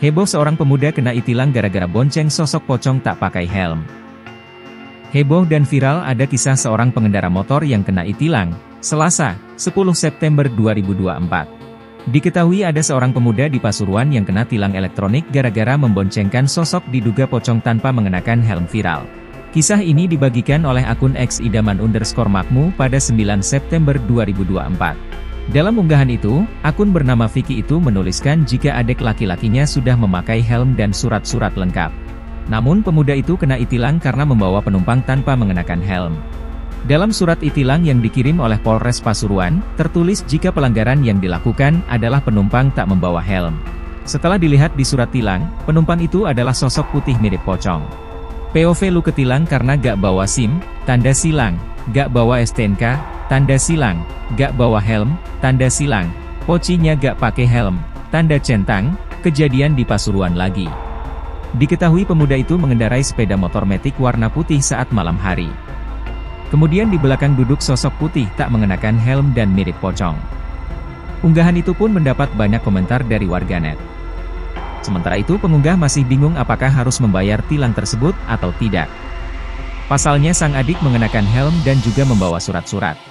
Heboh seorang pemuda kena itilang gara-gara bonceng sosok pocong tak pakai helm. Heboh dan viral ada kisah seorang pengendara motor yang kena itilang, Selasa, 10 September 2024. Diketahui ada seorang pemuda di Pasuruan yang kena tilang elektronik gara-gara memboncengkan sosok diduga pocong tanpa mengenakan helm viral. Kisah ini dibagikan oleh akun X Idaman underscore Makmu pada 9 September 2024. Dalam unggahan itu, akun bernama Vicky itu menuliskan jika adik laki-lakinya sudah memakai helm dan surat-surat lengkap. Namun pemuda itu kena itilang karena membawa penumpang tanpa mengenakan helm. Dalam surat itilang yang dikirim oleh Polres Pasuruan, tertulis jika pelanggaran yang dilakukan adalah penumpang tak membawa helm. Setelah dilihat di surat tilang, penumpang itu adalah sosok putih mirip pocong. POV lu ketilang karena gak bawa SIM, tanda silang, gak bawa STNK, tanda silang, gak bawa helm, tanda silang, pocinya gak pakai helm, tanda centang, kejadian di Pasuruan lagi. Diketahui pemuda itu mengendarai sepeda motor metik warna putih saat malam hari. Kemudian di belakang duduk sosok putih tak mengenakan helm dan mirip pocong. Unggahan itu pun mendapat banyak komentar dari warganet. Sementara itu pengunggah masih bingung apakah harus membayar tilang tersebut atau tidak. Pasalnya sang adik mengenakan helm dan juga membawa surat-surat.